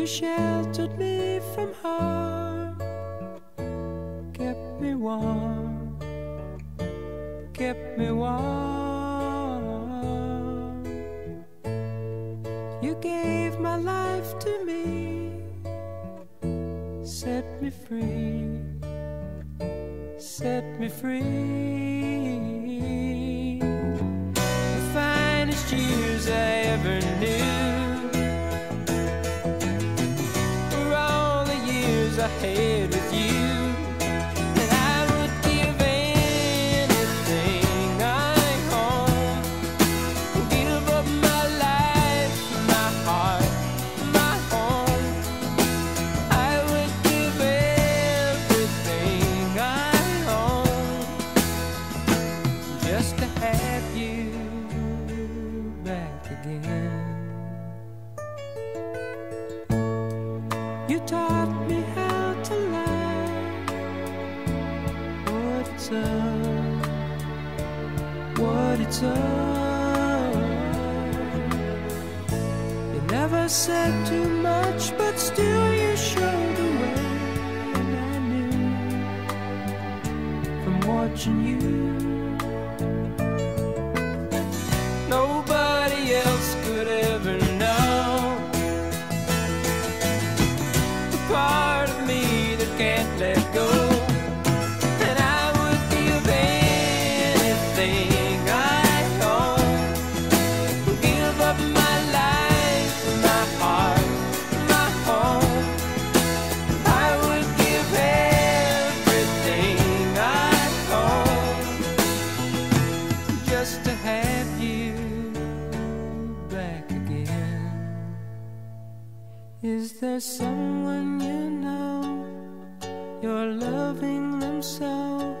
You sheltered me from harm, kept me warm, kept me warm. You gave my life to me, set me free, set me free. The finest years I what it's up. You never said too much, but still you showed the way. And I knew from watching you. Is there someone you know you're loving them so,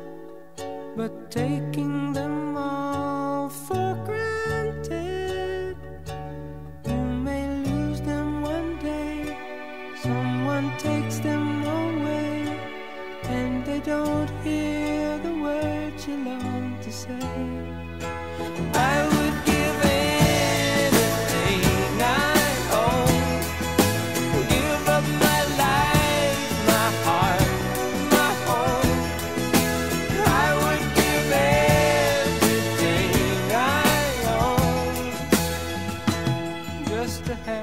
but taking them all for granted? You may lose them one day, someone takes them away, and they don't hear the words you long to say. I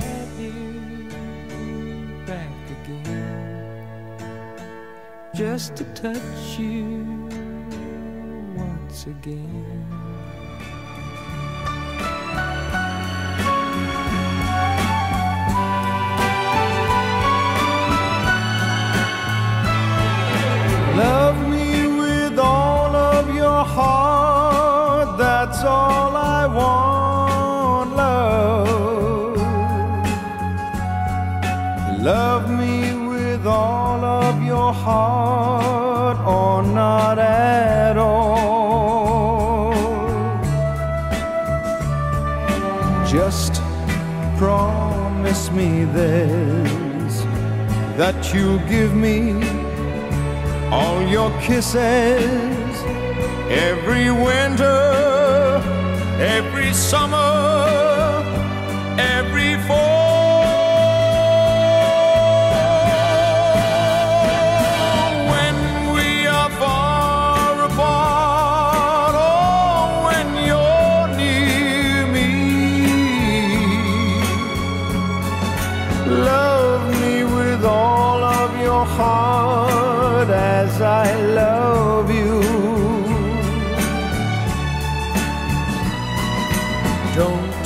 have you back again. Just to touch you once again. You'll give me all your kisses every winter, every summer, heart as I love you. Don't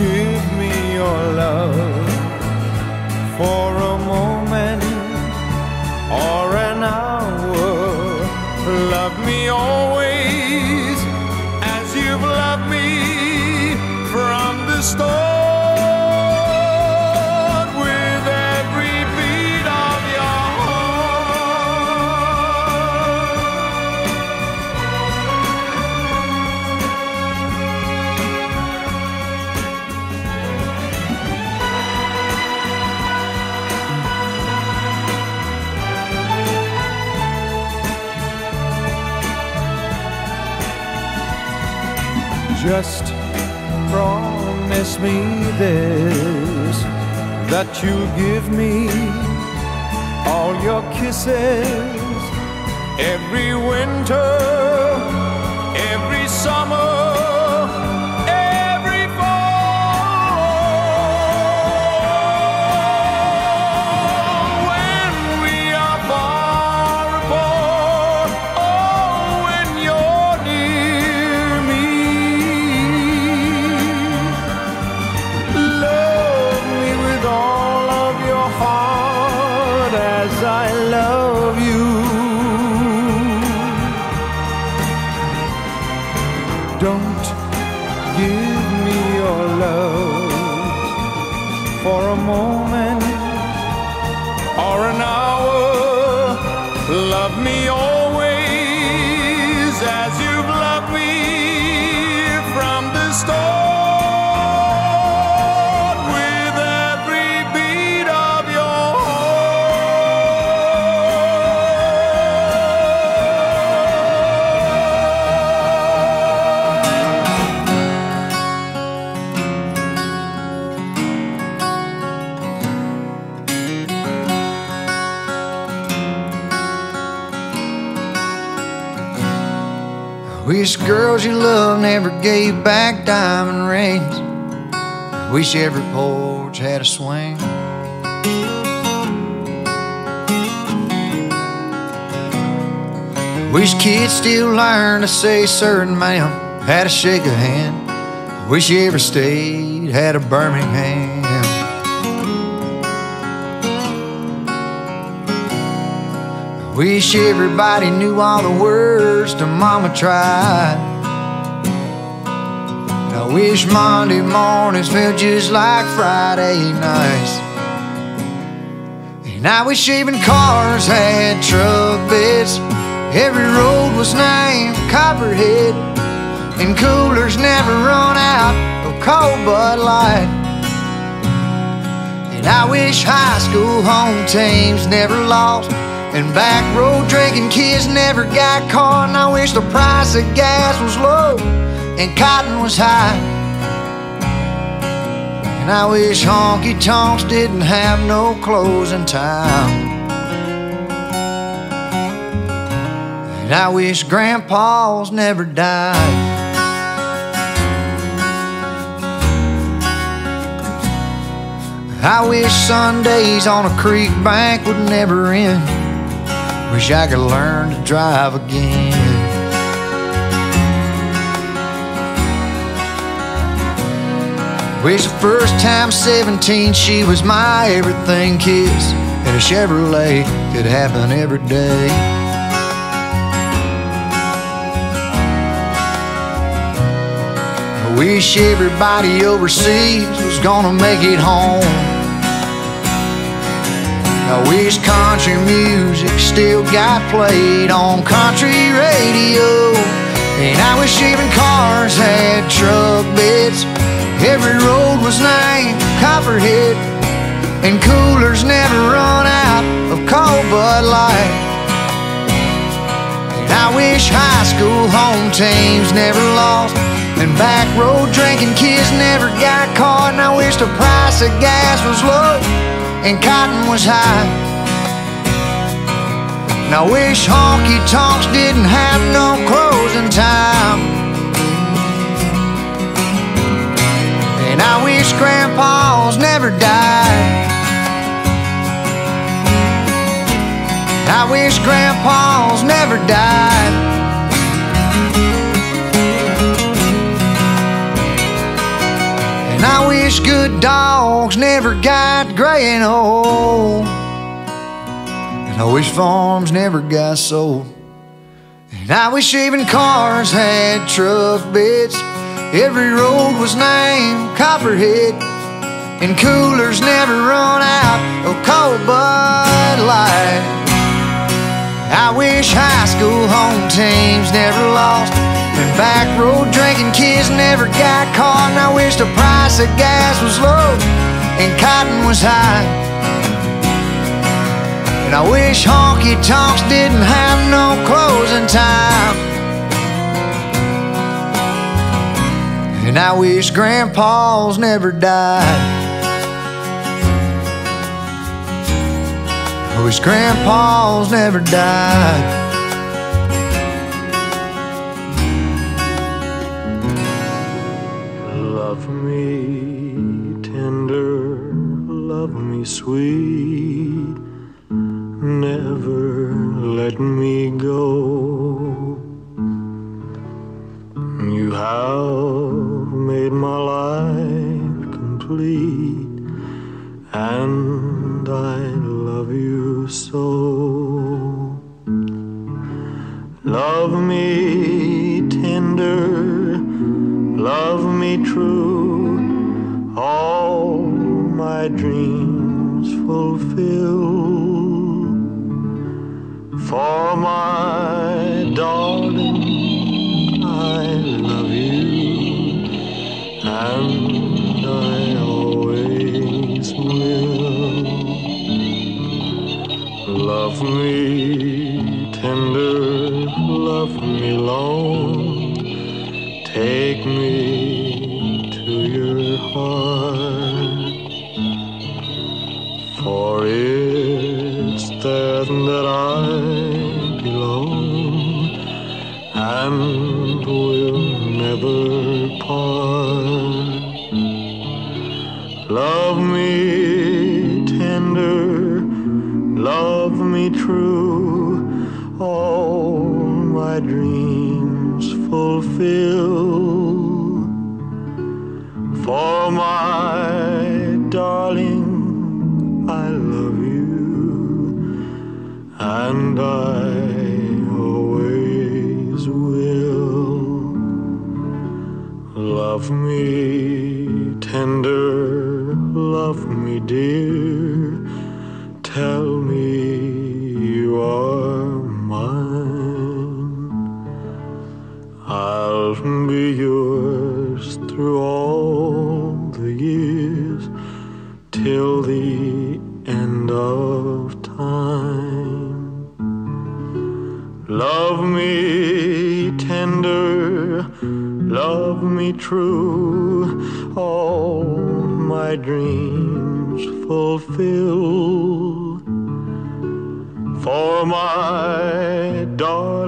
give me your love for a moment or an hour. Love me always as you've loved me from the start Just promise me this that you'll give me all your kisses every winter, every summer, girls you love never gave back diamond rings. Wish every porch had a swing. Wish kids still learn to say certain ma'am, had to shake a hand. Wish every state had a Birmingham. Wish everybody knew all the words to Mama tried. I wish Monday mornings felt just like Friday nights. And I wish even cars had truck beds. Every road was named Copperhead. And coolers never run out of cold Bud Light. And I wish high school home teams never lost. And back road drinking kids never got caught. And I wish the price of gas was low and cotton was high. And I wish honky tonks didn't have no closing time. And I wish grandpas never died. I wish Sundays on a creek bank would never end. Wish I could learn to drive again. Wish the first time 17 she was my everything kiss. And a Chevrolet could happen every day. I wish everybody overseas was gonna make it home. I wish country music still got played on country radio. And I wish even cars had truck beds. Every road was named Copperhead. And coolers never run out of cold Bud Light. And I wish high school home teams never lost. And back road drinking kids never got caught. And I wish the price of gas was low and cotton was high. And I wish honky tonks didn't have no closing time. And I wish grandpas never died. I wish grandpas never died. I wish good dogs never got gray and old. And I wish farms never got sold. And I wish even cars had truck beds. Every road was named Copperhead. And coolers never run out of cold Bud Light. I wish high school home teams never lost. And back road drinking kids never got caught. And I wish the price of gas was low and cotton was high. And I wish honky tonks didn't have no closing time. And I wish grandpas never died. I wish grandpa's never died. Love me tender, love me sweet, never let me go. You have made my life complete, and I love you so. It's there that I belong and will never part. Love me tender, love me true, all my dreams fulfill. For Love me tender, love me dear, fulfill. For my darling,